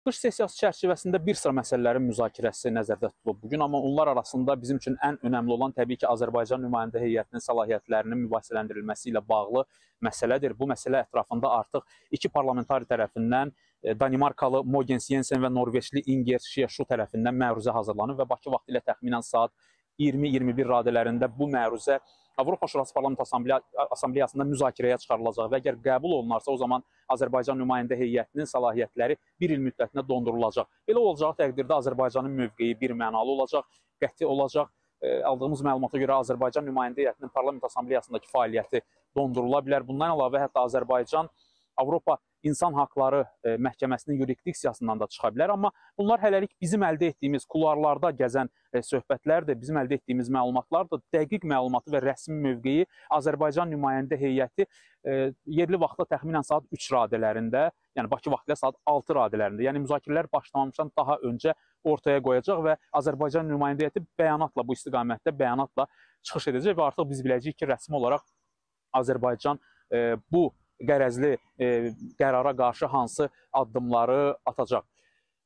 Qış sessiyası çərçivəsində bir sıra məsələlərin müzakirəsi nəzərdə tutulub bugün, amma onlar arasında bizim üçün ən önəmli olan təbii ki, Azərbaycan nümayəndə heyətinin səlahiyyətlərinin mübahisələndirilməsi ilə bağlı məsələdir. Bu məsələ ətrafında artıq iki parlamentari tərəfindən e, Danimarkalı Mogens Jensen və Norveçli Inger Şeşu tərəfindən məruzə hazırlanıb və Bakı vaxtı ilə təxminən saat 20-21 radələrində bu məruzə Avropa Şurası Parlament Assambleyasında müzakirəyə çıxarılacaq və əgər qəbul olunarsa, o zaman Azərbaycan nümayəndə heyətinin səlahiyyətləri bir il müddətinə dondurulacaq. Belə olacağı təqdirdə Azərbaycanın mövqeyi bir mənalı olacaq, qəti olacaq. Aldığımız məlumata görə Azərbaycan nümayəndə heyətinin Parlament Assambleyasındakı fəaliyyəti dondurula bilər. Bundan əlavə hətta Azərbaycan Avropa İnsan Haqları e, Məhkəməsinin yurisdiksiyasından da çıxa bilər. Amma bunlar hələlik bizim əldə etdiyimiz kularlarda gəzən e, söhbətlərdir, bizim əldə etdiyimiz məlumatlardır. Dəqiq məlumatı və rəsmi mövqeyi Azərbaycan nümayəndə heyəti e, yerli vaxtda təxminən saat 3 radələrində, yəni Bakı vaxtı ilə saat 6 radələrində, yəni müzakirələr başlamamışdan daha öncə ortaya qoyacaq və Azərbaycan nümayəndə heyəti bəyanatla bu istiqamətdə bəyanatla çıxış edəcək və artıq biz biləcəyik ki, rəsmi olaraq Azərbaycan bu qərəzli e, qərara qarşı hansı addımları atacaq.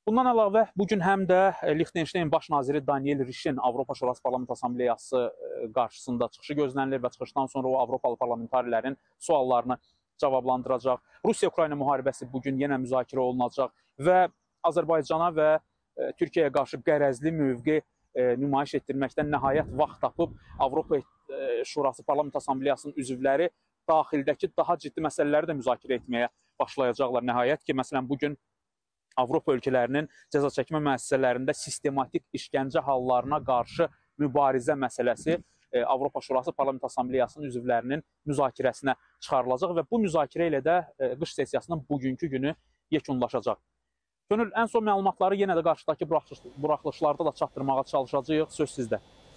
Bundan əlavə, bugün həm də Liechtenstein baş naziri Daniel Rişin Avropa Şurası Parlament Assambleyası e, qarşısında çıxışı gözlənilir və çıxışdan sonra o Avropalı parlamentarilərin suallarını cavablandıracaq. Rusiya-Ukrayna müharibəsi bugün yenə müzakirə olunacaq və Azərbaycana və e, Türkiyəyə qarşı qərəzli mövqe e, nümayiş etdirməkdən nəhayət vaxt tapıb Avropa Şurası Parlament Assambleyasının üzvləri daxildəki daha ciddi məsələləri də müzakirə etməyə başlayacaqlar. Nəhayət ki, məsələn, bugün Avropa ölkələrinin cəza çəkmə müəssisələrində sistematik işgəncə hallarına qarşı mübarizə məsələsi e, Avropa Şurası Parlament Assambleyasının üzvlərinin müzakirəsinə çıxarılacaq və bu müzakirə ilə də e, qış sessiyasının bugünkü günü yekunlaşacaq. Könül, ən son məlumatları yenə də qarşıdakı buraxılışlarda da çatdırmağa çalışacağıq. Söz sizdə.